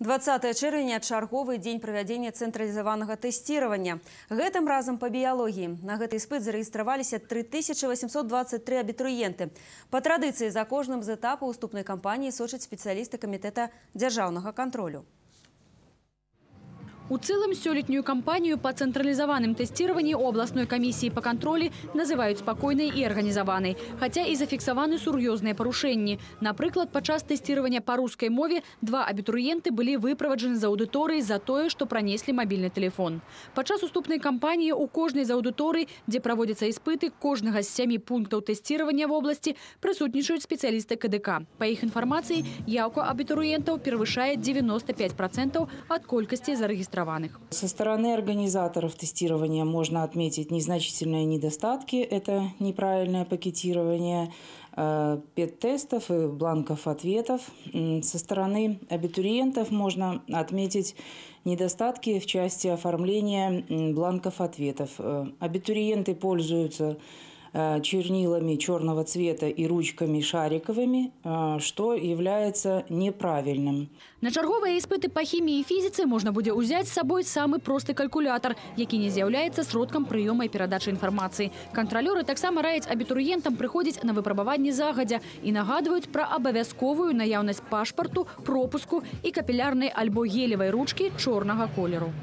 20 чэрвеня чарговы дзень правядзення цэнтралізаванага тэсціравання. Гэтым разам па біялогіі. На гэты іспыт зарэгістраваліся 3823 абітурыенты. Па традыцыі за кожным з этапаў уступнай кампаніі сочаць спецыялісты камітэта дзяржаўнага кантролю. У цэлым сёлетнюю кампанію па цэнтралізаваным тэсціраванні у абласной камісіі па кантролі называюць спакойнай і арганізаванай, хаця і зафіксаваны сур'ёзныя парушэнні. Напрыклад, падчас тэсціравання па рускай мове два абітурыенты былі выправаджаны з аўдыторыі за тое, што пранеслі мабільны тэлефон. Падчас уступнай кампаніі ў кожнай з аўдыторый, дзе праводзяцца іспыты кожнага з сямі пунктаў тэсціравання вобласці прысутнічаюць спецыялісты КДК. Па іх інфармацыі, яўка абітурыентаў перавышае 95% ад колькасці зарэгістраваных зарегистрированных. Со стороны организаторов тестирования можно отметить незначительные недостатки. Это неправильное пакетирование э, педтестов и бланков ответов. Со стороны абитуриентов можно отметить недостатки в части оформления бланков ответов. Э, абитуриенты пользуются чернилами черного цвета и ручками шариковыми, э, что является неправильным. На чарговыя іспыты па хіміі і фізіцы можна будзе ўзяць з сабой самы просты калькулятар, які не з'яўляецца сродкам прыёма і перадачы інфармацыі. Кантралёры таксама раяць абітурыентам прыходзіць на выпрабаванне загадзя і нагадваюць пра абавязковую наяўнасць пашпарту, пропуску і капілярнай альбо гелевай ручкі чорнага колеру.